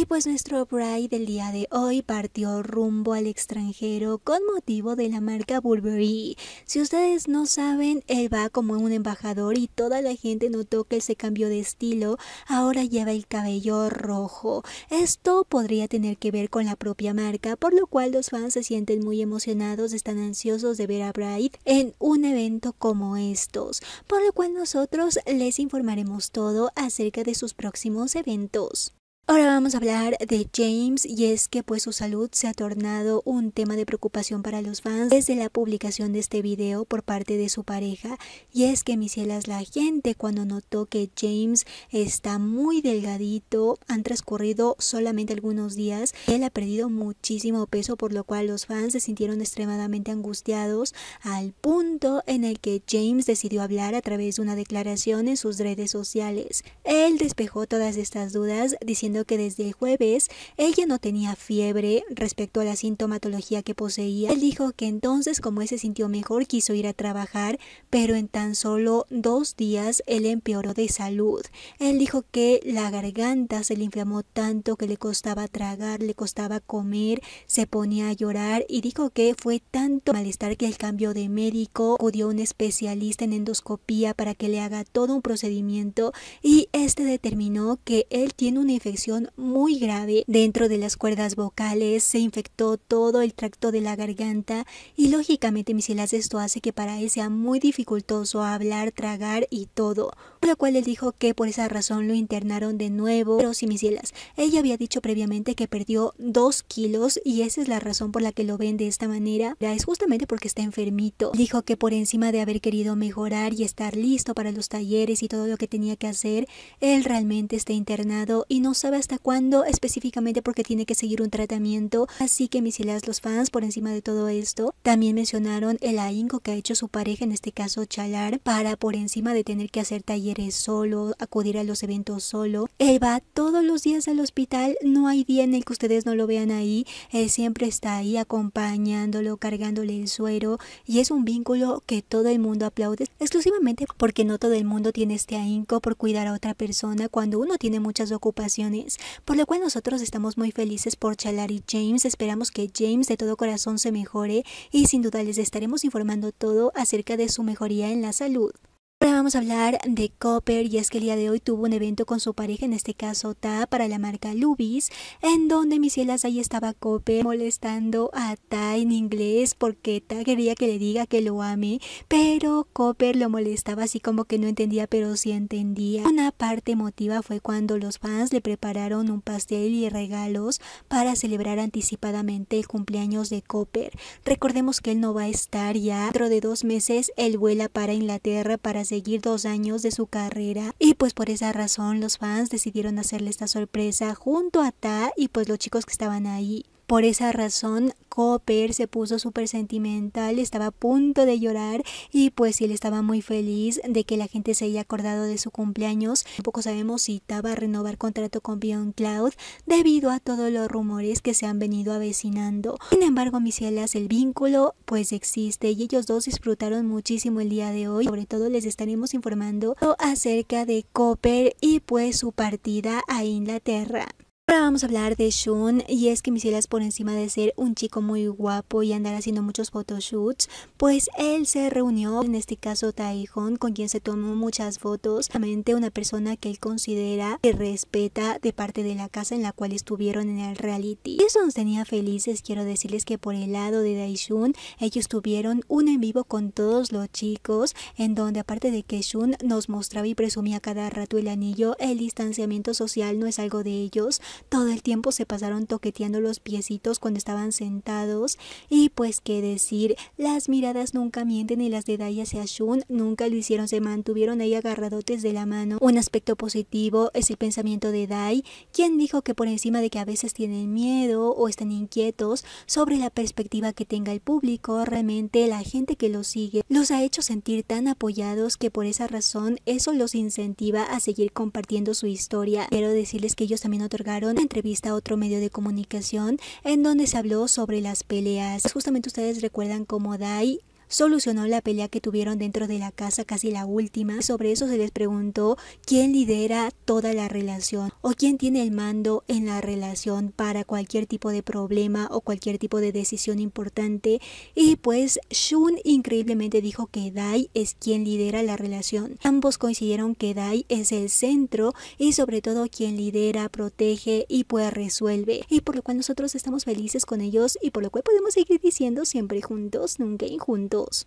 Y pues nuestro Bride del día de hoy partió rumbo al extranjero con motivo de la marca Burberry. Si ustedes no saben, él va como un embajador y toda la gente notó que él se cambió de estilo, ahora lleva el cabello rojo. Esto podría tener que ver con la propia marca, por lo cual los fans se sienten muy emocionados, están ansiosos de ver a Bride en un evento como estos, por lo cual nosotros les informaremos todo acerca de sus próximos eventos. Ahora vamos a hablar de James y es que pues su salud se ha tornado un tema de preocupación para los fans. Desde la publicación de este video por parte de su pareja y es que mis cielas la gente cuando notó que James está muy delgadito han transcurrido solamente algunos días él ha perdido muchísimo peso por lo cual los fans se sintieron extremadamente angustiados al punto en el que James decidió hablar a través de una declaración en sus redes sociales. Él despejó todas estas dudas diciendo que desde el jueves ella no tenía fiebre respecto a la sintomatología que poseía. Él dijo que entonces como él se sintió mejor quiso ir a trabajar, pero en tan solo dos días él empeoró de salud. Él dijo que la garganta se le inflamó tanto que le costaba tragar, le costaba comer, se ponía a llorar y dijo que fue tanto malestar que el cambio de médico, acudió a un especialista en endoscopía para que le haga todo un procedimiento y este determinó que él tiene una infección muy grave dentro de las cuerdas vocales, se infectó todo el tracto de la garganta y lógicamente misilas esto hace que para él sea muy dificultoso hablar, tragar y todo. Por lo cual él dijo que por esa razón lo internaron de nuevo. Pero si misilas, ella había dicho previamente que perdió 2 kilos y esa es la razón por la que lo ven de esta manera. Es justamente porque está enfermito. Dijo que por encima de haber querido mejorar y estar listo para los talleres y todo lo que tenía que hacer, él realmente está internado y no sabe hasta cuándo específicamente porque tiene que seguir un tratamiento. Así que mis los fans por encima de todo esto también mencionaron el ahínco que ha hecho su pareja, en este caso Chalar, para por encima de tener que hacer talleres solo, acudir a los eventos solo. Él va todos los días al hospital, no hay día en el que ustedes no lo vean ahí. Él siempre está ahí acompañándolo, cargándole el suero y es un vínculo que todo el mundo aplaude exclusivamente porque no todo el mundo tiene este ahínco por cuidar a otra persona cuando uno tiene muchas ocupaciones por lo cual nosotros estamos muy felices por Chalar y James, esperamos que James de todo corazón se mejore y sin duda les estaremos informando todo acerca de su mejoría en la salud. Ahora vamos a hablar de Copper y es que el día de hoy tuvo un evento con su pareja, en este caso Ta, para la marca Lubis, en donde mis cielas ahí estaba Copper molestando a Ta en inglés porque Ta quería que le diga que lo ame, pero Copper lo molestaba así como que no entendía pero sí entendía. Una parte emotiva fue cuando los fans le prepararon un pastel y regalos para celebrar anticipadamente el cumpleaños de Copper. Recordemos que él no va a estar ya, dentro de dos meses él vuela para Inglaterra para seguir dos años de su carrera y pues por esa razón los fans decidieron hacerle esta sorpresa junto a Ta y pues los chicos que estaban ahí. Por esa razón, Copper se puso súper sentimental, estaba a punto de llorar y pues él estaba muy feliz de que la gente se haya acordado de su cumpleaños. Tampoco sabemos si estaba a renovar contrato con Beyond Cloud debido a todos los rumores que se han venido avecinando. Sin embargo, mis cielas, el vínculo pues existe y ellos dos disfrutaron muchísimo el día de hoy. Sobre todo les estaremos informando acerca de Copper y pues su partida a Inglaterra. Ahora vamos a hablar de Shun y es que Misilas por encima de ser un chico muy guapo y andar haciendo muchos photoshoots, pues él se reunió, en este caso Taejon, con quien se tomó muchas fotos, una persona que él considera y respeta de parte de la casa en la cual estuvieron en el reality. Y eso nos tenía felices, quiero decirles que por el lado de Daishun, ellos tuvieron un en vivo con todos los chicos, en donde aparte de que Shun nos mostraba y presumía cada rato el anillo, el distanciamiento social no es algo de ellos, todo el tiempo se pasaron toqueteando los piecitos cuando estaban sentados y pues qué decir, las miradas nunca mienten y las de Dai hacia Shun nunca lo hicieron, se mantuvieron ahí agarradotes de la mano. Un aspecto positivo es el pensamiento de Dai, quien dijo que por encima de que a veces tienen miedo o están inquietos sobre la perspectiva que tenga el público, realmente la gente que los sigue los ha hecho sentir tan apoyados que por esa razón eso los incentiva a seguir compartiendo su historia. Quiero decirles que ellos también otorgaron entrevista a otro medio de comunicación en donde se habló sobre las peleas. Justamente ustedes recuerdan cómo Dai solucionó la pelea que tuvieron dentro de la casa, casi la última. Sobre eso se les preguntó quién lidera toda la relación o quién tiene el mando en la relación para cualquier tipo de problema o cualquier tipo de decisión importante. Y pues Shun increíblemente dijo que Dai es quien lidera la relación. Ambos coincidieron que Dai es el centro y sobre todo quien lidera, protege y pues resuelve. Y por lo cual nosotros estamos felices con ellos y por lo cual podemos seguir diciendo siempre juntos, nunca injuntos. tools.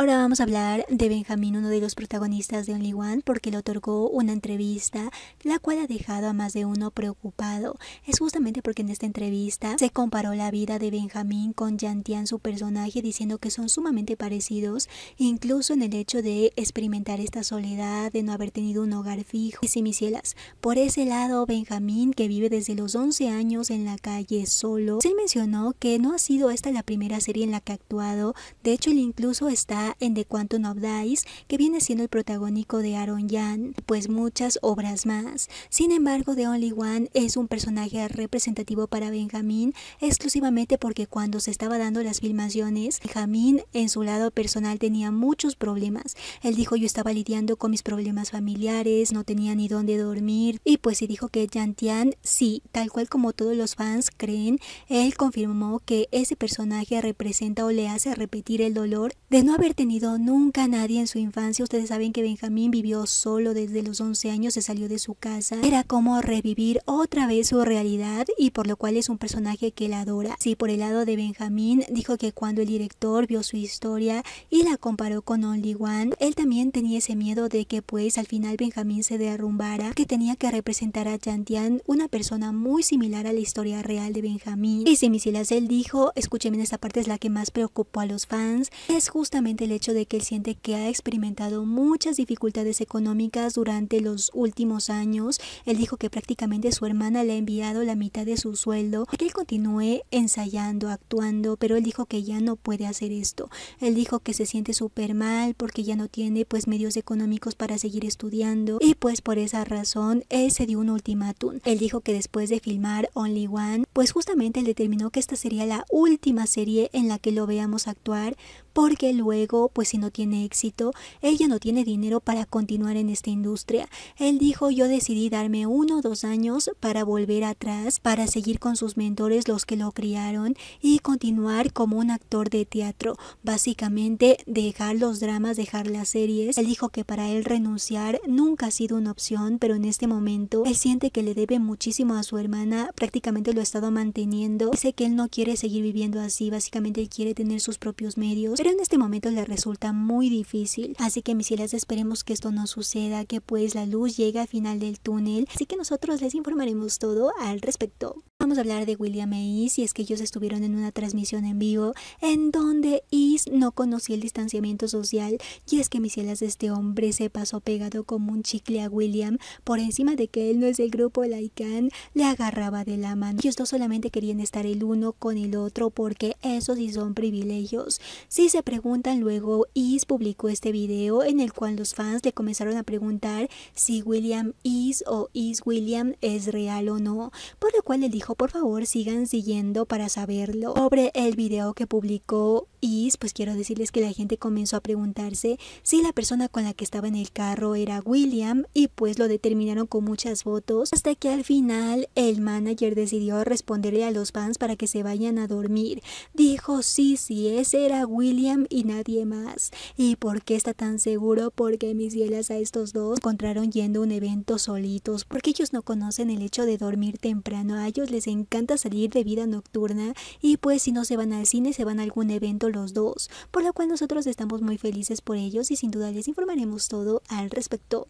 Ahora vamos a hablar de Benjamín, uno de los protagonistas de Only One, porque le otorgó una entrevista, la cual ha dejado a más de uno preocupado. Es justamente porque en esta entrevista se comparó la vida de Benjamín con Yantian, su personaje, diciendo que son sumamente parecidos, incluso en el hecho de experimentar esta soledad, de no haber tenido un hogar fijo. Y si mis cielas, por ese lado, Benjamín, que vive desde los 11 años en la calle solo, se mencionó que no ha sido esta la primera serie en la que ha actuado, de hecho él incluso está en The Quantum of Dice, que viene siendo el protagónico de Aaron Yan, pues muchas obras más. Sin embargo, The Only One es un personaje representativo para Benjamín exclusivamente porque cuando se estaba dando las filmaciones, Benjamín en su lado personal tenía muchos problemas. Él dijo yo estaba lidiando con mis problemas familiares, no tenía ni dónde dormir y pues sí dijo que Tian, sí, tal cual como todos los fans creen, él confirmó que ese personaje representa o le hace repetir el dolor de no haber tenido nunca nadie en su infancia. Ustedes saben que Benjamín vivió solo desde los 11 años, se salió de su casa. Era como revivir otra vez su realidad y por lo cual es un personaje que él adora. Sí, por el lado de Benjamín, dijo que cuando el director vio su historia y la comparó con Only One, él también tenía ese miedo de que pues al final Benjamín se derrumbara, que tenía que representar a Chantian, una persona muy similar a la historia real de Benjamín. Y si Misilas él dijo, escúcheme, esta parte es la que más preocupó a los fans, es justamente el hecho de que él siente que ha experimentado muchas dificultades económicas durante los últimos años. Él dijo que prácticamente su hermana le ha enviado la mitad de su sueldo, que él continúe ensayando, actuando, pero él dijo que ya no puede hacer esto. Él dijo que se siente súper mal porque ya no tiene pues medios económicos para seguir estudiando y pues por esa razón él se dio un ultimátum. Él dijo que después de filmar Only One, pues justamente él determinó que esta sería la última serie en la que lo veamos actuar porque luego, pues si no tiene éxito, ella no tiene dinero para continuar en esta industria. Él dijo, yo decidí darme uno o dos años para volver atrás, para seguir con sus mentores, los que lo criaron, y continuar como un actor de teatro. Básicamente, dejar los dramas, dejar las series. Él dijo que para él renunciar nunca ha sido una opción, pero en este momento él siente que le debe muchísimo a su hermana, prácticamente lo ha estado manteniendo. Dice que él no quiere seguir viviendo así, básicamente él quiere tener sus propios medios en este momento le resulta muy difícil. Así que mis cielas esperemos que esto no suceda, que pues la luz llegue al final del túnel. Así que nosotros les informaremos todo al respecto. Vamos a hablar de William Is y es que ellos estuvieron en una transmisión en vivo en donde Is no conocía el distanciamiento social y es que mis cielas este hombre se pasó pegado como un chicle a William por encima de que él no es el grupo Laikan le agarraba de la mano. Ellos dos solamente querían estar el uno con el otro porque esos sí son privilegios. Se preguntan luego, Is publicó este video en el cual los fans le comenzaron a preguntar si William Is o Is William es real o no, por lo cual él dijo por favor sigan siguiendo para saberlo. Sobre el video que publicó Is, pues quiero decirles que la gente comenzó a preguntarse si la persona con la que estaba en el carro era William y pues lo determinaron con muchas fotos hasta que al final el manager decidió responderle a los fans para que se vayan a dormir. Dijo sí, sí, ese era William y nadie más. ¿Y por qué está tan seguro? Porque mis cielas a estos dos encontraron yendo a un evento solitos porque ellos no conocen el hecho de dormir temprano. A ellos les encanta salir de vida nocturna y pues si no se van al cine se van a algún evento los dos, por lo cual nosotros estamos muy felices por ellos y sin duda les informaremos todo al respecto.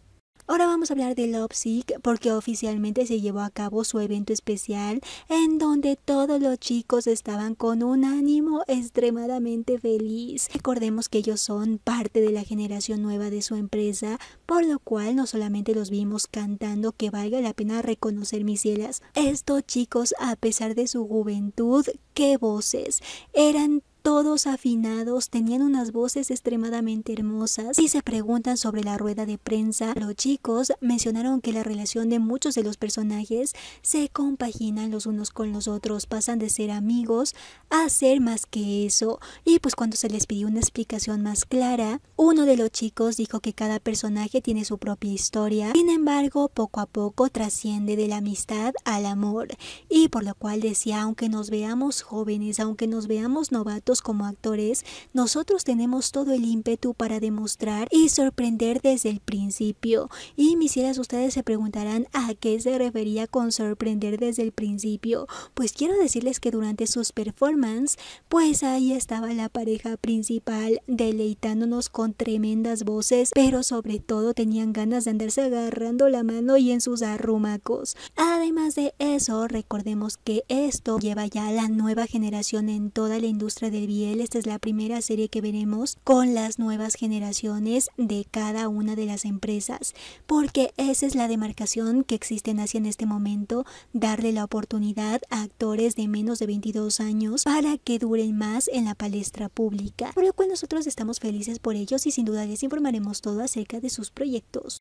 Ahora vamos a hablar de Lovesick porque oficialmente se llevó a cabo su evento especial en donde todos los chicos estaban con un ánimo extremadamente feliz. Recordemos que ellos son parte de la generación nueva de su empresa, por lo cual no solamente los vimos cantando que valga la pena reconocer mis cielas. Estos chicos, a pesar de su juventud, qué voces, eran todos afinados, tenían unas voces extremadamente hermosas y se preguntan sobre la rueda de prensa. Los chicos mencionaron que la relación de muchos de los personajes se compaginan los unos con los otros, pasan de ser amigos a ser más que eso. Y pues cuando se les pidió una explicación más clara, uno de los chicos dijo que cada personaje tiene su propia historia, sin embargo poco a poco trasciende de la amistad al amor y por lo cual decía aunque nos veamos jóvenes, aunque nos veamos novatos como actores, nosotros tenemos todo el ímpetu para demostrar y sorprender desde el principio. Y mis ustedes se preguntarán a qué se refería con sorprender desde el principio. Pues quiero decirles que durante sus performances, pues ahí estaba la pareja principal deleitándonos con tremendas voces, pero sobre todo tenían ganas de andarse agarrando la mano y en sus arrumacos. Además de eso, recordemos que esto lleva ya a la nueva generación en toda la industria Esta es la primera serie que veremos con las nuevas generaciones de cada una de las empresas, porque esa es la demarcación que existe en Asia en este momento, darle la oportunidad a actores de menos de 22 años para que duren más en la palestra pública, por lo cual nosotros estamos felices por ellos y sin duda les informaremos todo acerca de sus proyectos.